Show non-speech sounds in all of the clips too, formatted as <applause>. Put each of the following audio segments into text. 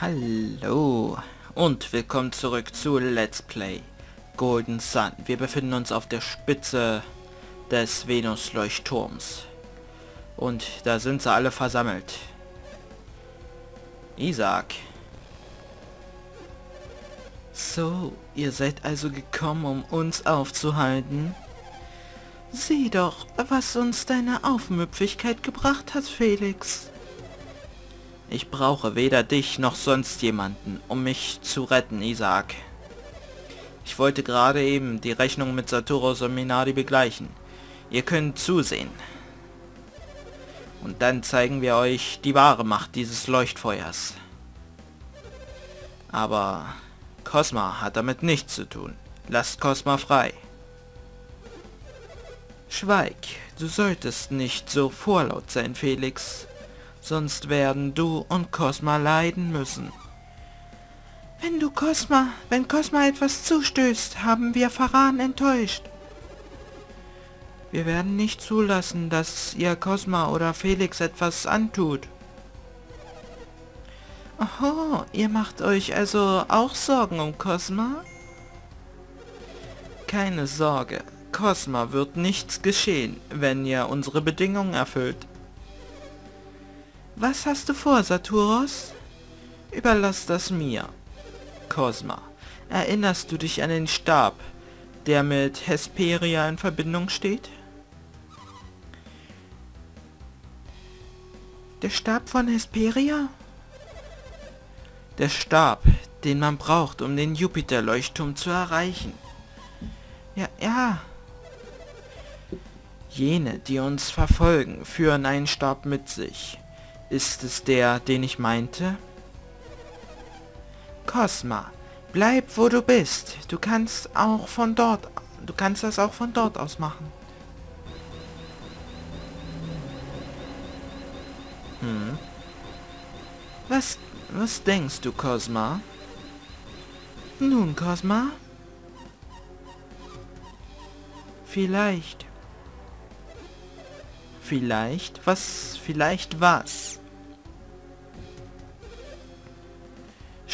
Hallo und willkommen zurück zu Let's Play Golden Sun. Wir befinden uns auf der Spitze des Venus-Leuchtturms. Und da sind sie alle versammelt. Isaac. So, ihr seid also gekommen, um uns aufzuhalten? Sieh doch, was uns deine Aufmüpfigkeit gebracht hat, Felix. Ich brauche weder dich noch sonst jemanden, um mich zu retten, Isaac. Ich wollte gerade eben die Rechnung mit Saturos und Minardi begleichen. Ihr könnt zusehen. Und dann zeigen wir euch die wahre Macht dieses Leuchtfeuers. Aber Cosma hat damit nichts zu tun. Lasst Cosma frei. Schweig, du solltest nicht so vorlaut sein, Felix sonst werden du und Cosma leiden müssen. Wenn du Cosma, wenn Cosma etwas zustößt, haben wir Faran enttäuscht. Wir werden nicht zulassen, dass ihr Cosma oder Felix etwas antut. Oho, ihr macht euch also auch Sorgen um Cosma? Keine Sorge, Cosma wird nichts geschehen, wenn ihr unsere Bedingungen erfüllt. Was hast du vor, Saturos? Überlass das mir. Cosma, erinnerst du dich an den Stab, der mit Hesperia in Verbindung steht? Der Stab von Hesperia? Der Stab, den man braucht, um den Jupiter-Leuchtturm zu erreichen. Ja, ja. Jene, die uns verfolgen, führen einen Stab mit sich. Ist es der, den ich meinte? Cosma, bleib wo du bist. Du kannst auch von dort, du kannst das auch von dort aus machen. Hm. Was, was denkst du, Cosma? Nun, Cosma? Vielleicht. Vielleicht? Was? Vielleicht was?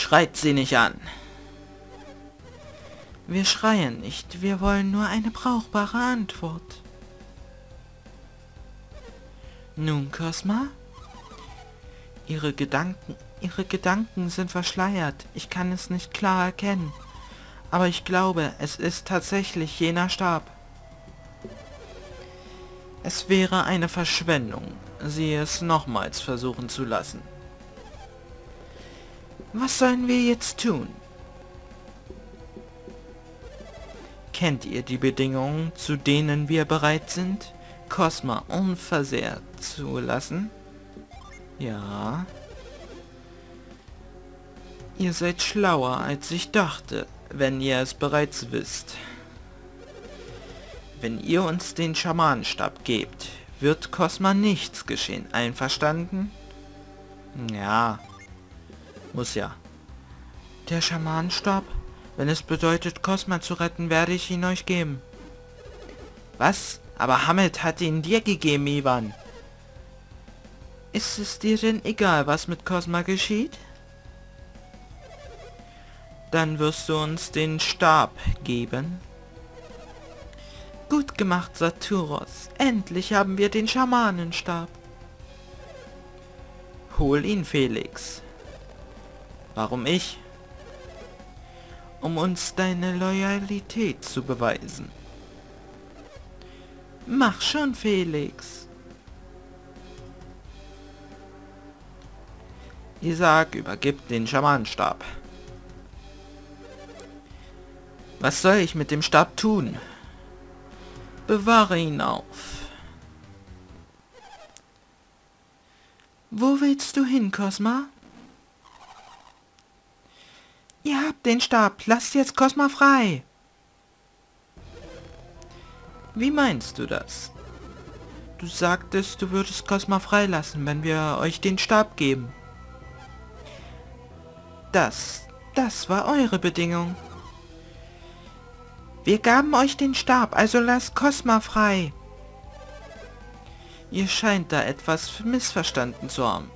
Schreit sie nicht an. Wir schreien nicht, wir wollen nur eine brauchbare Antwort. Nun, Cosma? Ihre Gedanken, Ihre Gedanken sind verschleiert. Ich kann es nicht klar erkennen. Aber ich glaube, es ist tatsächlich jener Stab. Es wäre eine Verschwendung, sie es nochmals versuchen zu lassen. Was sollen wir jetzt tun? Kennt ihr die Bedingungen, zu denen wir bereit sind, Cosma unversehrt zu lassen? Ja. Ihr seid schlauer, als ich dachte, wenn ihr es bereits wisst. Wenn ihr uns den Schamanenstab gebt, wird Cosma nichts geschehen. Einverstanden? Ja, muss ja. Der Schamanenstab? Wenn es bedeutet, Cosma zu retten, werde ich ihn euch geben. Was? Aber Hamid hat ihn dir gegeben, Ivan. Ist es dir denn egal, was mit Cosma geschieht? Dann wirst du uns den Stab geben. Gut gemacht, Saturos. Endlich haben wir den Schamanenstab. Hol ihn, Felix. Warum ich? Um uns deine Loyalität zu beweisen. Mach schon, Felix. Isaac übergibt den Schamanstab. Was soll ich mit dem Stab tun? Bewahre ihn auf. Wo willst du hin, Cosma? Ihr habt den Stab. Lasst jetzt Cosma frei. Wie meinst du das? Du sagtest, du würdest Cosma freilassen, wenn wir euch den Stab geben. Das, das war eure Bedingung. Wir gaben euch den Stab, also lasst Cosma frei. Ihr scheint da etwas missverstanden zu haben.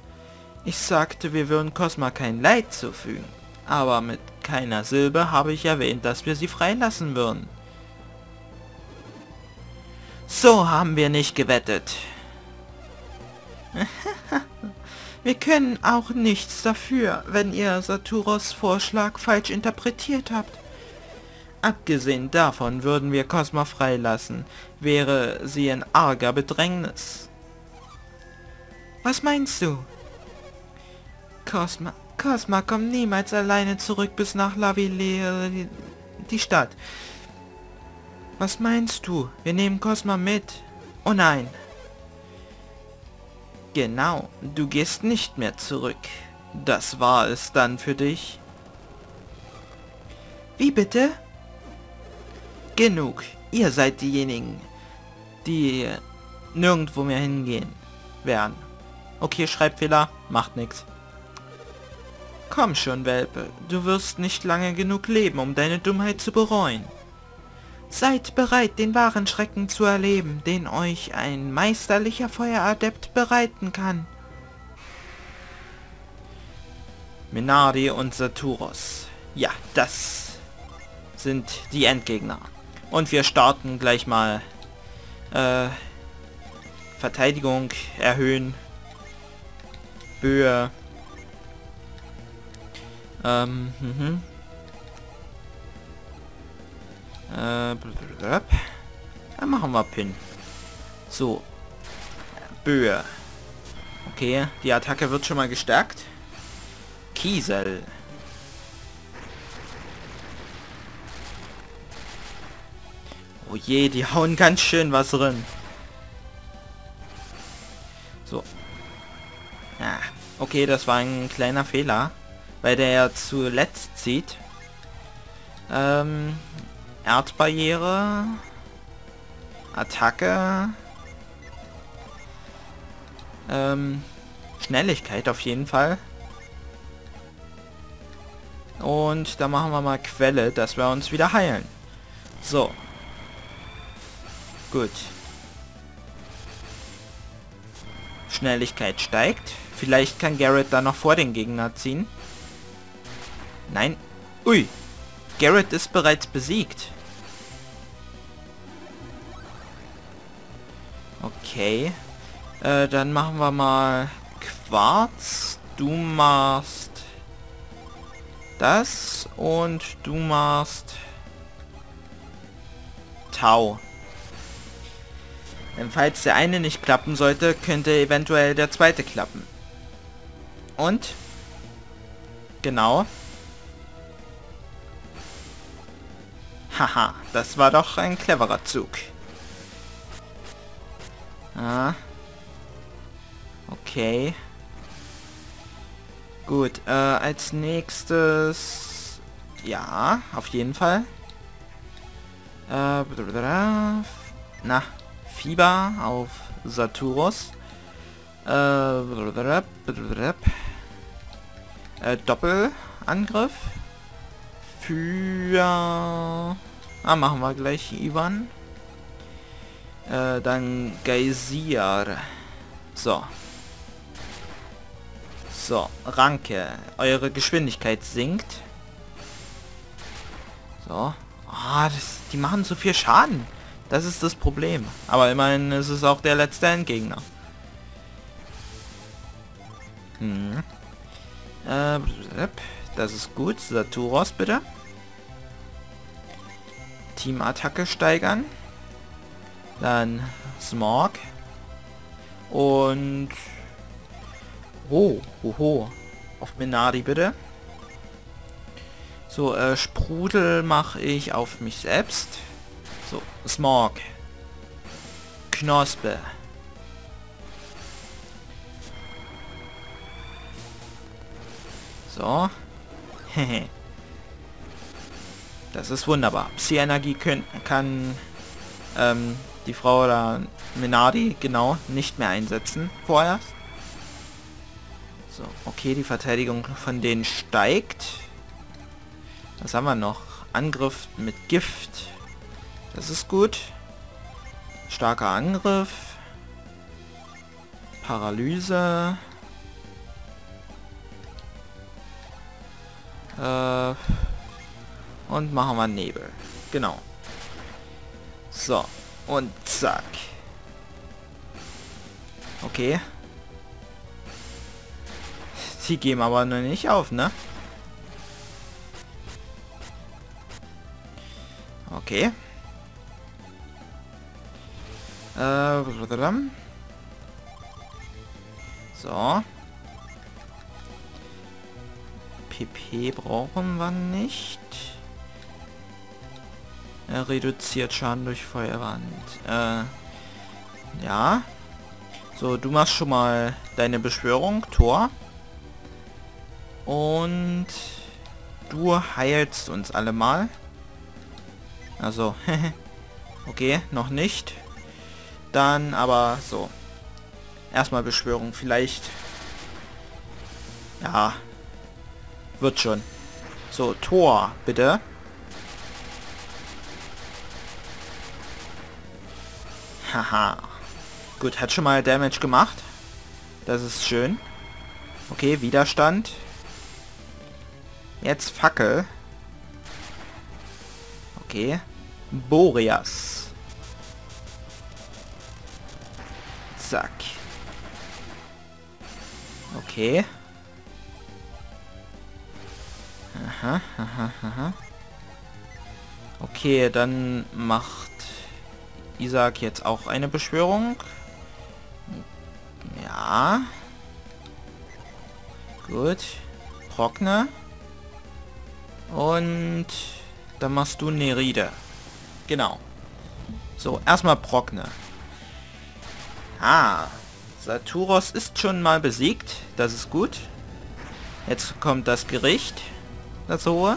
Ich sagte, wir würden Cosma kein Leid zufügen. Aber mit keiner Silbe habe ich erwähnt, dass wir sie freilassen würden. So haben wir nicht gewettet. <laughs> wir können auch nichts dafür, wenn ihr Saturos Vorschlag falsch interpretiert habt. Abgesehen davon würden wir Cosma freilassen, wäre sie in arger Bedrängnis. Was meinst du? Cosma, Cosma kommt niemals alleine zurück bis nach Laville, die, Stadt. Was meinst du? Wir nehmen Cosma mit. Oh nein. Genau, du gehst nicht mehr zurück. Das war es dann für dich. Wie bitte? Genug. Ihr seid diejenigen, die nirgendwo mehr hingehen werden. Okay, Schreibfehler, macht nichts. Komm schon, Welpe. Du wirst nicht lange genug leben, um deine Dummheit zu bereuen. Seid bereit, den wahren Schrecken zu erleben, den euch ein meisterlicher Feueradept bereiten kann. Minari und Saturos. Ja, das sind die Endgegner. Und wir starten gleich mal äh, Verteidigung erhöhen. Böe. Ähm, mhm. Äh, dann machen wir Pin. So. Böe. Okay, die Attacke wird schon mal gestärkt. Kiesel. Oh je, die hauen ganz schön was drin. So. Ja, okay, das war ein kleiner Fehler, weil der ja zuletzt zieht. Ähm, Erdbarriere. Attacke. Ähm, Schnelligkeit auf jeden Fall. Und da machen wir mal Quelle, dass wir uns wieder heilen. So, Gut. Schnelligkeit steigt. Vielleicht kann Garrett da noch vor den Gegner ziehen. Nein. Ui. Garrett ist bereits besiegt. Okay. Äh, dann machen wir mal Quarz. Du machst das und du machst Tau. Denn falls der eine nicht klappen sollte, könnte eventuell der zweite klappen. Und? Genau. Haha, das war doch ein cleverer Zug. Ah. Okay. Gut, äh, als nächstes... Ja, auf jeden Fall. Äh, na, Fieber auf Saturos. Äh, äh, Doppelangriff. Für... Ah, machen wir gleich Ivan. Äh, dann Geysir. So. So, Ranke. Eure Geschwindigkeit sinkt. So. Ah, das, die machen so viel Schaden. Das ist das Problem. Aber immerhin ist es auch der letzte Endgegner. Hm. Äh, das ist gut. Saturos bitte. Teamattacke steigern. Dann Smog. Und... Oh, hoho. Auf Minari bitte. So, äh, Sprudel mache ich auf mich selbst. So, Smog. Knospe. So. <laughs> das ist wunderbar. Psi-Energie kann ähm, die Frau oder Minardi genau nicht mehr einsetzen vorerst. So, okay, die Verteidigung von denen steigt. Was haben wir noch? Angriff mit Gift. Das ist gut. Starker Angriff. Paralyse. Äh, und machen wir Nebel. Genau. So. Und zack. Okay. Sie geben aber noch nicht auf, ne? Okay. Äh, so. PP brauchen wir nicht. Er reduziert Schaden durch Feuerwand. Äh, ja. So, du machst schon mal deine Beschwörung, Tor. Und du heilst uns alle mal. Also, <laughs> okay, noch nicht. Dann aber so. Erstmal Beschwörung, vielleicht. Ja. Wird schon. So, Tor, bitte. Haha. Gut, hat schon mal Damage gemacht. Das ist schön. Okay, Widerstand. Jetzt Fackel. Okay. Boreas. Zack. Okay. Aha, aha, aha. Okay, dann macht Isaac jetzt auch eine Beschwörung. Ja. Gut. Trockne. Und dann machst du Neride. Genau. So, erstmal Progne. Ah, Saturos ist schon mal besiegt. Das ist gut. Jetzt kommt das Gericht. Das hohe.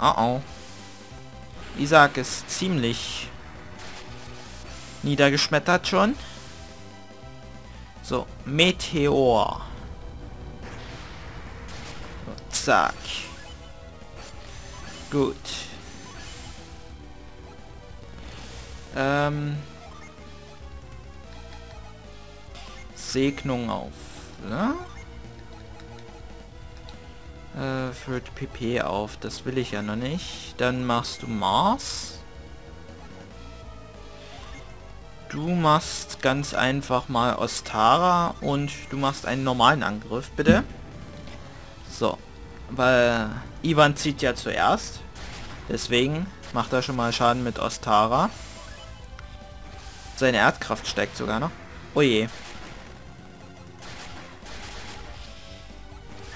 Oh oh. Isaac ist ziemlich niedergeschmettert schon. So, Meteor. Zack. Gut. Ähm. Segnung auf. Ne? Äh, füllt PP auf. Das will ich ja noch nicht. Dann machst du Mars. Du machst ganz einfach mal Ostara und du machst einen normalen Angriff, bitte. So. Weil Ivan zieht ja zuerst. Deswegen macht er schon mal Schaden mit Ostara. Seine Erdkraft steigt sogar noch. Oh je.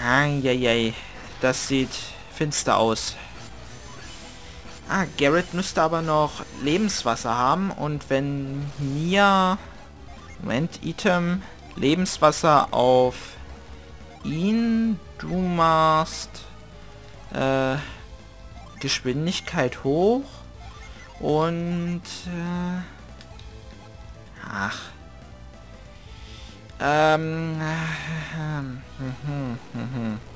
Eieiei. Das sieht finster aus. Ah, Garrett müsste aber noch Lebenswasser haben. Und wenn mir... Moment, Item. Lebenswasser auf ihn. Du machst... Äh, Geschwindigkeit hoch. Und... Äh, ach. Ähm... Äh, <laughs>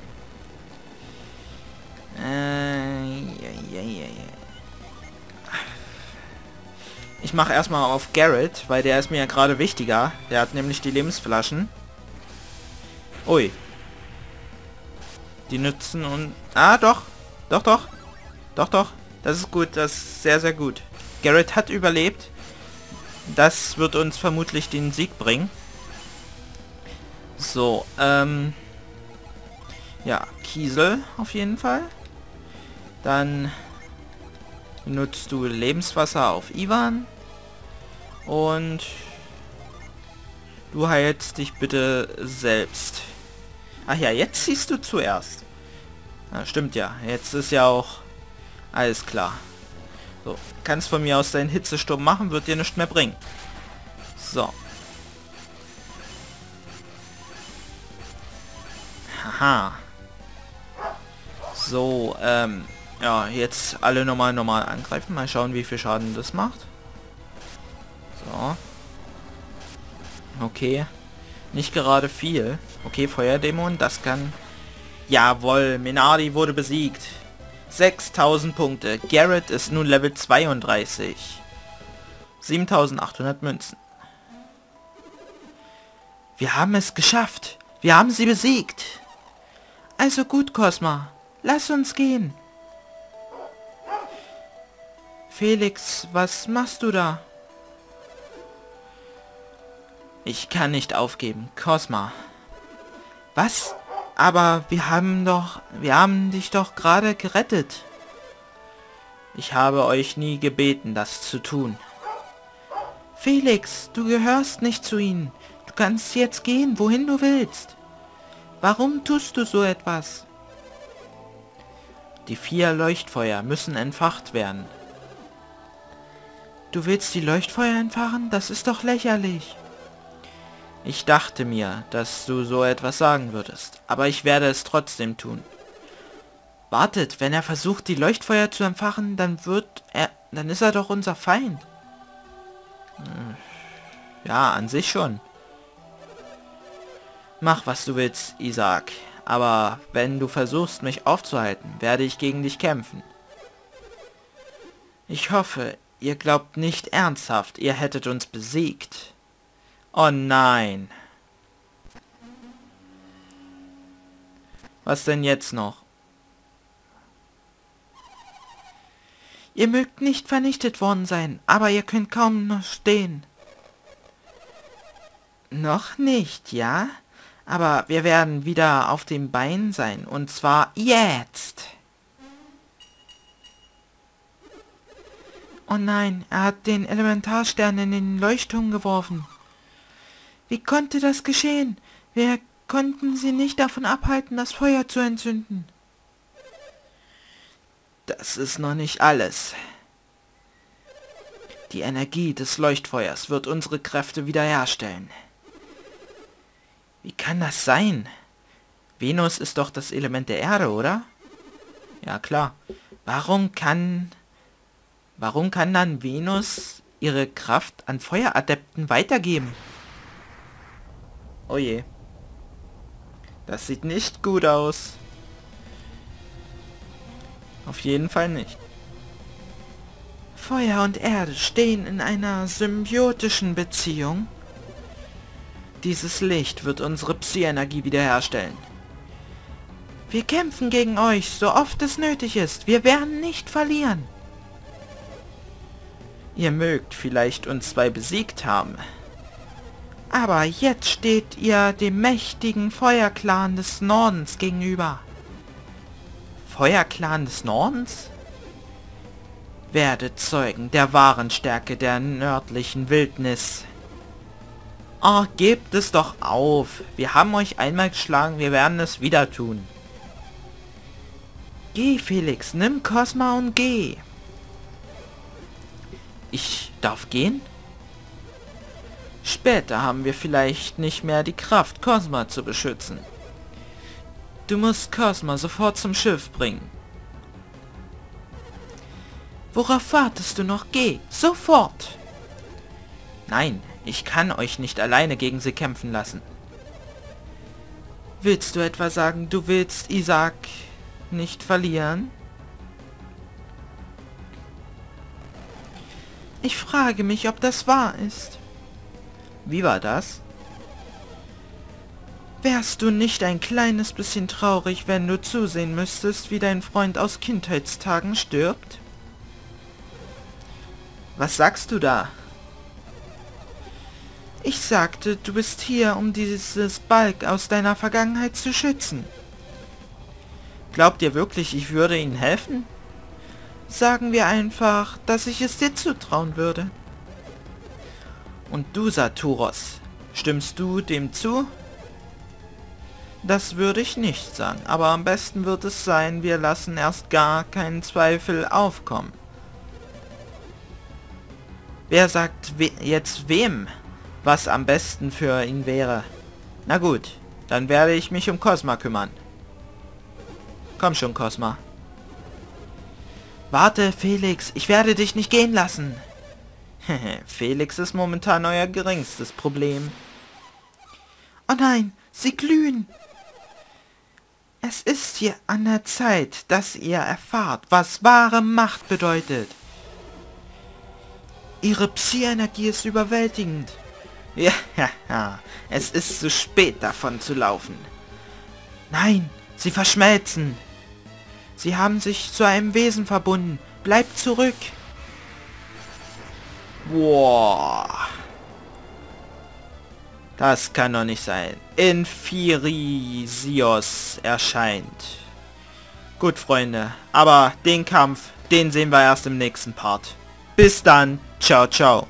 äh, ich mache erstmal auf Garrett, weil der ist mir ja gerade wichtiger. Der hat nämlich die Lebensflaschen. Ui. Die nützen und... Ah, doch. Doch, doch. Doch, doch. Das ist gut. Das ist sehr, sehr gut. Garrett hat überlebt. Das wird uns vermutlich den Sieg bringen. So, ähm... Ja, Kiesel auf jeden Fall. Dann nutzt du Lebenswasser auf Ivan. Und du heilst dich bitte selbst. Ach ja, jetzt siehst du zuerst. Ja, stimmt ja. Jetzt ist ja auch alles klar. So, kannst von mir aus deinen Hitzesturm machen, wird dir nichts mehr bringen. So. Haha. So, ähm, ja, jetzt alle nochmal normal angreifen. Mal schauen, wie viel Schaden das macht. So. Okay. Nicht gerade viel. Okay, Feuerdämon, das kann... Jawohl, Minardi wurde besiegt. 6000 Punkte. Garrett ist nun Level 32. 7800 Münzen. Wir haben es geschafft. Wir haben sie besiegt. Also gut, Cosma. Lass uns gehen. Felix, was machst du da? Ich kann nicht aufgeben. Cosma. Was? Aber wir haben doch... Wir haben dich doch gerade gerettet. Ich habe euch nie gebeten, das zu tun. Felix, du gehörst nicht zu ihnen. Du kannst jetzt gehen, wohin du willst. Warum tust du so etwas? Die vier Leuchtfeuer müssen entfacht werden. Du willst die Leuchtfeuer entfachen? Das ist doch lächerlich. Ich dachte mir, dass du so etwas sagen würdest, aber ich werde es trotzdem tun. Wartet, wenn er versucht, die Leuchtfeuer zu entfachen, dann wird er... Dann ist er doch unser Feind. Hm. Ja, an sich schon. Mach, was du willst, Isaac. Aber wenn du versuchst, mich aufzuhalten, werde ich gegen dich kämpfen. Ich hoffe, ihr glaubt nicht ernsthaft, ihr hättet uns besiegt. Oh nein. Was denn jetzt noch? Ihr mögt nicht vernichtet worden sein, aber ihr könnt kaum noch stehen. Noch nicht, ja? Aber wir werden wieder auf dem Bein sein, und zwar jetzt. Oh nein, er hat den Elementarstern in den Leuchtturm geworfen. Wie konnte das geschehen? Wir konnten sie nicht davon abhalten, das Feuer zu entzünden. Das ist noch nicht alles. Die Energie des Leuchtfeuers wird unsere Kräfte wiederherstellen. Wie kann das sein? Venus ist doch das Element der Erde, oder? Ja, klar. Warum kann... Warum kann dann Venus ihre Kraft an Feueradepten weitergeben? Oh je. Das sieht nicht gut aus. Auf jeden Fall nicht. Feuer und Erde stehen in einer symbiotischen Beziehung. Dieses Licht wird unsere Psi-Energie wiederherstellen. Wir kämpfen gegen euch, so oft es nötig ist. Wir werden nicht verlieren. Ihr mögt vielleicht uns zwei besiegt haben, aber jetzt steht ihr dem mächtigen Feuerclan des Nordens gegenüber. Feuerclan des Nordens? Werdet Zeugen der wahren Stärke der nördlichen Wildnis. Oh, gebt es doch auf. Wir haben euch einmal geschlagen, wir werden es wieder tun. Geh, Felix, nimm Cosma und geh. Ich darf gehen? Später haben wir vielleicht nicht mehr die Kraft, Cosma zu beschützen. Du musst Cosma sofort zum Schiff bringen. Worauf wartest du noch? Geh, sofort! Nein, ich kann euch nicht alleine gegen sie kämpfen lassen. Willst du etwa sagen, du willst Isaac nicht verlieren? Ich frage mich, ob das wahr ist. Wie war das? Wärst du nicht ein kleines bisschen traurig, wenn du zusehen müsstest, wie dein Freund aus Kindheitstagen stirbt? Was sagst du da? Ich sagte, du bist hier, um dieses Balk aus deiner Vergangenheit zu schützen. Glaubt ihr wirklich, ich würde ihnen helfen? Sagen wir einfach, dass ich es dir zutrauen würde. Und du, Saturos, stimmst du dem zu? Das würde ich nicht sagen, aber am besten wird es sein, wir lassen erst gar keinen Zweifel aufkommen. Wer sagt we jetzt wem, was am besten für ihn wäre? Na gut, dann werde ich mich um Cosma kümmern. Komm schon, Cosma. Warte, Felix, ich werde dich nicht gehen lassen. <laughs> Felix ist momentan euer geringstes Problem. Oh nein, sie glühen. Es ist hier an der Zeit, dass ihr erfahrt, was wahre Macht bedeutet. Ihre Psi-Energie ist überwältigend. <laughs> Ja, es ist zu spät davon zu laufen. Nein, Sie verschmelzen. Sie haben sich zu einem Wesen verbunden. Bleibt zurück. Boah. Das kann doch nicht sein. Infirisios erscheint. Gut, Freunde. Aber den Kampf, den sehen wir erst im nächsten Part. Bis dann. Ciao, ciao.